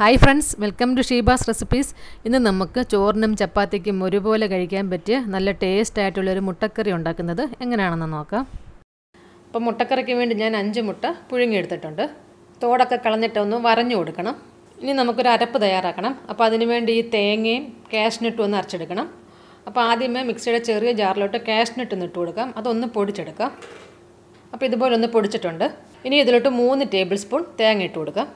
Hi friends welcome to Sheeba's recipes ഇന്ന് നമുക്ക് ചോറിനും ചപ്പാത്തിക്കും ഒരുപോലെ കഴിക്കാൻ പറ്റിയ നല്ല ടേസ്റ്റ് ആയിട്ടുള്ളൊരു മുട്ടക്കറി ഉണ്ടാക്കുന്നത് എങ്ങനെയാണെന്ന് നോക്കാം. അപ്പോൾ മുട്ടക്കറിക്ക് വേണ്ടി ഞാൻ അഞ്ച് മുട്ട പുഴുങ്ങിയെടുത്തിട്ടുണ്ട് തോടൊക്കെ കളഞ്ഞിട്ട് ഒന്ന് വരഞ്ഞു കൊടുക്കണം. ഇനി നമുക്കൊരു അരപ്പ് തയ്യാറാക്കണം. അപ്പോൾ അതിന് വേണ്ടി ഈ തേങ്ങയും കാഷ്നട്ടും ഒന്ന് അരച്ചെടുക്കണം. അപ്പോൾ ആദ്യമേ മിക്സിയുടെ ചെറിയ ജാറിലോട്ട് കാഷ്നട്ട് ഒന്ന് ഇട്ട് കൊടുക്കാം. അതൊന്ന് പൊടിച്ചെടുക്കാം. അപ്പോൾ ഇതുപോലെ ഒന്ന് പൊടിച്ചിട്ടുണ്ട്. ഇനി ഇതിലോട്ട് മൂന്ന് ടേബിൾ സ്പൂൺ തേങ്ങ ഇട്ട് കൊടുക്കാം.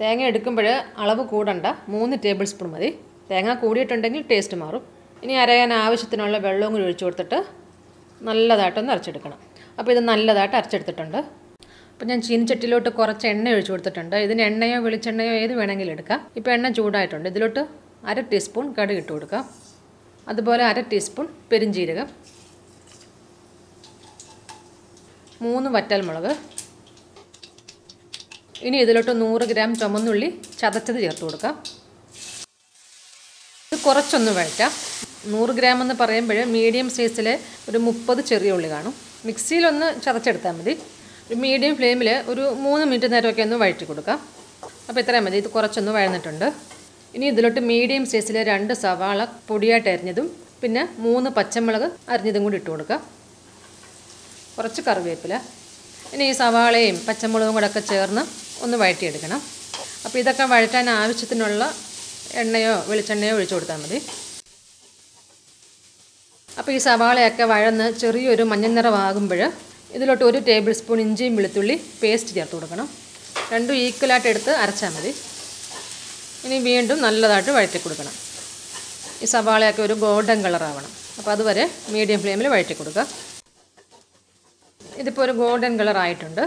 തേങ്ങ എടുക്കുമ്പോൾ അളവ് കൂടണ്ട. മൂന്ന് ടേബിൾ സ്പൂൺ മതി. തേങ്ങ കൂടിയിട്ടുണ്ടെങ്കിൽ ടേസ്റ്റ് മാറും. ഇനി അരയാൻ ആവശ്യത്തിനുള്ള വെള്ളവും കൂടി ഒഴിച്ചു കൊടുത്തിട്ട് നല്ലതായിട്ടൊന്ന് അരച്ചെടുക്കണം. അപ്പോൾ ഇത് നല്ലതായിട്ട് അരച്ചെടുത്തിട്ടുണ്ട്. അപ്പോൾ ഞാൻ ചീനിച്ചട്ടിയിലോട്ട് കുറച്ച് എണ്ണ ഒഴിച്ചു കൊടുത്തിട്ടുണ്ട്. ഇതിന് എണ്ണയോ വെളിച്ചെണ്ണയോ ഏത് വേണമെങ്കിലും എടുക്കാം. ഇപ്പോൾ എണ്ണ ചൂടായിട്ടുണ്ട്. ഇതിലോട്ട് അര ടീസ്പൂൺ കടുക് ഇട്ട് കൊടുക്കാം. അതുപോലെ അര ടീസ്പൂൺ പെരിഞ്ചീരകം മൂന്ന് വറ്റൽമുളക്. ഇനി ഇതിലോട്ട് നൂറ് ഗ്രാം ചുമന്നുള്ളി ചതച്ചത് ചേർത്ത് കൊടുക്കാം. ഇത് കുറച്ചൊന്ന് വഴറ്റാം. നൂറ് ഗ്രാം എന്ന് പറയുമ്പോൾ മീഡിയം സൈസിൽ ഒരു മുപ്പത് ചെറിയ ഉള്ളി കാണും. മിക്സിയിലൊന്ന് ചതച്ചെടുത്താൽ മതി. ഒരു മീഡിയം ഫ്ലെയിമിൽ ഒരു മൂന്ന് മിനിറ്റ് നേരമൊക്കെ ഒന്ന് വഴറ്റി കൊടുക്കാം. അപ്പോൾ ഇത്രയും മതി. ഇത് കുറച്ചൊന്ന് വഴന്നിട്ടുണ്ട്. ഇനി ഇതിലോട്ട് മീഡിയം സൈസിൽ രണ്ട് സവാള പൊടിയായിട്ട് അരിഞ്ഞതും പിന്നെ മൂന്ന് പച്ചമുളക് അരിഞ്ഞതും കൂടി ഇട്ട് കൊടുക്കാം. കുറച്ച് കറിവേപ്പില. ഇനി ഈ സവാളയും പച്ചമുളകും കൂടെ ഒക്കെ ചേർന്ന് ഒന്ന് വഴറ്റിയെടുക്കണം. അപ്പോൾ ഇതൊക്കെ വഴറ്റാൻ ആവശ്യത്തിനുള്ള എണ്ണയോ വെളിച്ചെണ്ണയോ ഒഴിച്ചു കൊടുത്താൽ മതി. അപ്പോൾ ഈ സവാളയൊക്കെ വഴന്ന് ചെറിയൊരു മഞ്ഞ നിറമാകുമ്പോൾ ഇതിലോട്ട് ഒരു ടേബിൾ സ്പൂൺ ഇഞ്ചിയും വെളുത്തുള്ളി പേസ്റ്റ് ചേർത്ത് കൊടുക്കണം. രണ്ടും ഈക്വലായിട്ട് എടുത്ത് അരച്ചാൽ മതി. ഇനി വീണ്ടും നല്ലതായിട്ട് വഴറ്റി കൊടുക്കണം. ഈ സവാളയൊക്കെ ഒരു ഗോൾഡൻ കളറാവണം അപ്പോൾ അതുവരെ മീഡിയം ഫ്ലെയിമിൽ വഴറ്റി കൊടുക്കുക. ഇതിപ്പോൾ ഒരു ഗോൾഡൻ കളർ ആയിട്ടുണ്ട്.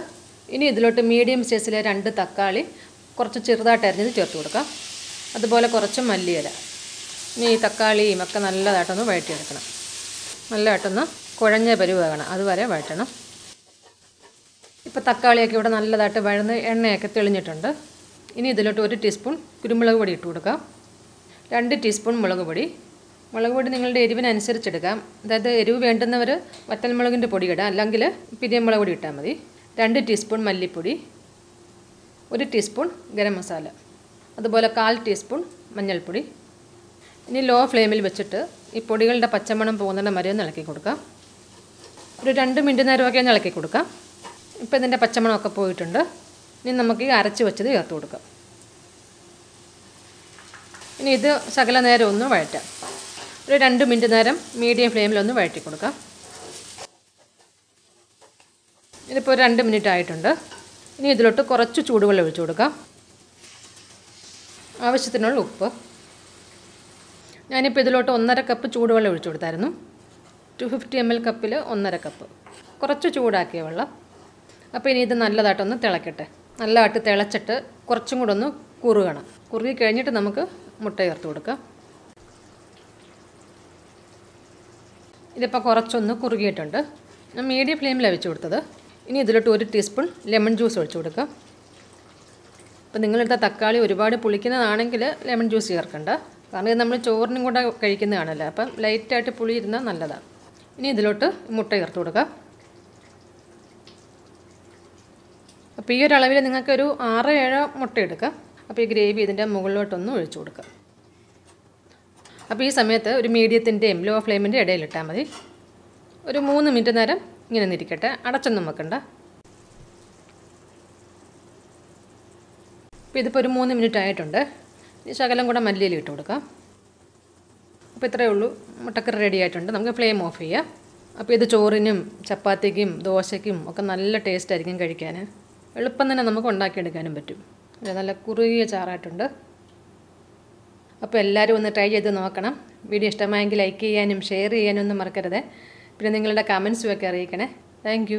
ഇനി ഇതിലോട്ട് മീഡിയം സൈസിലെ രണ്ട് തക്കാളി കുറച്ച് ചെറുതായിട്ട് അരിഞ്ഞത് ചേർത്ത് കൊടുക്കാം. അതുപോലെ കുറച്ച് മല്ലിയില. ഇനി ഈ തക്കാളിയും ഒക്കെ നല്ലതായിട്ടൊന്ന് വഴറ്റിയെടുക്കണം. നല്ലതായിട്ടൊന്ന് കുഴഞ്ഞ പരുവാകണം അതുവരെ വഴറ്റണം. ഇപ്പോൾ തക്കാളിയൊക്കെ ഇവിടെ നല്ലതായിട്ട് വഴന്ന് എണ്ണയൊക്കെ തെളിഞ്ഞിട്ടുണ്ട്. ഇനി ഇതിലോട്ട് ഒരു ടീസ്പൂൺ കുരുമുളക് പൊടി ഇട്ട് കൊടുക്കാം. രണ്ട് ടീസ്പൂൺ മുളക് പൊടി. മുളക് പൊടി നിങ്ങളുടെ എരിവിനനുസരിച്ചെടുക്കാം അതായത് എരിവ് വേണ്ടുന്നവർ വറ്റൽമുളകിന്റെ പൊടി ഇടാം. അല്ലെങ്കിൽ പിരിയമുളക് പൊടി ഇട്ടാൽ മതി. രണ്ട് ടീസ്പൂൺ മല്ലിപ്പൊടി ഒരു ടീസ്പൂൺ ഗരം മസാല അതുപോലെ കാൽ ടീസ്പൂൺ മഞ്ഞൾപ്പൊടി. ഇനി ലോ ഫ്ലെയിമിൽ വെച്ചിട്ട് ഈ പൊടികളുടെ പച്ചമണം പോകുന്നിടം വരെ ഒന്ന് ഇളക്കി കൊടുക്കാം. ഒരു രണ്ട് മിനിറ്റ് നേരമൊക്കെ ഒന്ന് ഇളക്കി കൊടുക്കാം. ഇപ്പോൾ ഇതിന്റെ പച്ചമണമൊക്കെ പോയിട്ടുണ്ട്. ഇനി നമുക്ക് ഈ അരച്ച് വെച്ചത് ചേർത്ത് കൊടുക്കാം. ഇനി ഇത് ശകല നേരം ഒന്ന് വഴറ്റാം. ഒരു രണ്ട് മിനിറ്റ് നേരം മീഡിയം ഫ്ലെയിമിലൊന്ന് വഴറ്റി കൊടുക്കാം. ഇതിപ്പോൾ രണ്ട് മിനിറ്റ് ആയിട്ടുണ്ട്. ഇനി ഇതിലോട്ട് കുറച്ച് ചൂടുവെള്ളം ഒഴിച്ചു കൊടുക്കാം. ആവശ്യത്തിനുള്ള ഉപ്പ്. ഞാനിപ്പോൾ ഇതിലോട്ട് ഒന്നര കപ്പ് ചൂടുവെള്ളം ഒഴിച്ചു കൊടുത്തായിരുന്നു. ടു ഫിഫ്റ്റി എം എൽ കപ്പിൽ ഒന്നര കപ്പ് കുറച്ച് ചൂടാക്കിയ വെള്ളം. അപ്പോൾ ഇനി ഇത് നല്ലതായിട്ടൊന്ന് തിളക്കട്ടെ. നല്ലതായിട്ട് തിളച്ചിട്ട് കുറച്ചും കൂടെ ഒന്ന് കുറുകണം. കുറുകി കഴിഞ്ഞിട്ട് നമുക്ക് മുട്ട ചേർത്ത് കൊടുക്കാം. ഇതിപ്പോൾ കുറച്ചൊന്ന് കുറുകിയിട്ടുണ്ട്. മീഡിയം ഫ്ലെയിമിലാണ് വെച്ച് കൊടുത്തത്. ഇനി ഇതിലോട്ട് ഒരു ടീസ്പൂൺ ലെമൺ ജ്യൂസ് ഒഴിച്ചു കൊടുക്കുക. അപ്പോൾ നിങ്ങളെടുത്ത തക്കാളി ഒരുപാട് പുളിക്കുന്നതാണെങ്കിൽ ലെമൺ ജ്യൂസ് ചേർക്കണ്ട. കാരണം ഇത് നമ്മൾ ചോറിനും കൂടെ കഴിക്കുന്നതാണല്ലോ. അപ്പം ലൈറ്റായിട്ട് പുളി ഇരുന്നാൽ നല്ലതാണ് ഇനി ഇതിലോട്ട് മുട്ട ചേർത്ത് കൊടുക്കാം അപ്പോൾ ഈ ഒരു നിങ്ങൾക്കൊരു ആറ് ഏഴോ മുട്ട എടുക്കുക. അപ്പോൾ ഈ ഗ്രേവി ഇതിന്റെ മുകളിലോട്ടൊന്ന് ഒഴിച്ചു കൊടുക്കുക. അപ്പോൾ ഈ സമയത്ത് ഒരു മീഡിയത്തിന്റെയും ലോ ഫ്ലെയിമിന്റെ ഇടയിലിട്ടാൽ മതി. ഒരു മൂന്ന് മിനിറ്റ് നേരം ഇങ്ങനെ നിരിക്കട്ടെ. അടച്ചൊന്നും വെക്കണ്ട. അപ്പോൾ ഇതിപ്പോൾ ഒരു മൂന്ന് മിനിറ്റ് ആയിട്ടുണ്ട്. ഇനി ശകലം കൂടെ മല്ലിയിൽ ഇട്ട് കൊടുക്കാം. അപ്പോൾ ഇത്രയേ ഉള്ളൂ. മുട്ടക്കറി റെഡി ആയിട്ടുണ്ട്. നമുക്ക് ഫ്ലെയിം ഓഫ് ചെയ്യാം. അപ്പോൾ ഇത് ചോറിനും ചപ്പാത്തിക്കും ദോശയ്ക്കും ഒക്കെ നല്ല ടേസ്റ്റ് ആയിരിക്കും കഴിക്കാൻ എളുപ്പം തന്നെ നമുക്ക് ഉണ്ടാക്കിയെടുക്കാനും പറ്റും. നല്ല കുറുകിയ ചാറായിട്ടുണ്ട്. അപ്പോൾ എല്ലാവരും ഒന്ന് ട്രൈ ചെയ്ത് നോക്കണം. വീഡിയോ ഇഷ്ടമായെങ്കിൽ ലൈക്ക് ചെയ്യാനും ഷെയർ ചെയ്യാനും ഒന്നും മറക്കരുത്. പിന്നെ നിങ്ങളുടെ കമൻസും ഒക്കെ അറിയിക്കണേ. താങ്ക്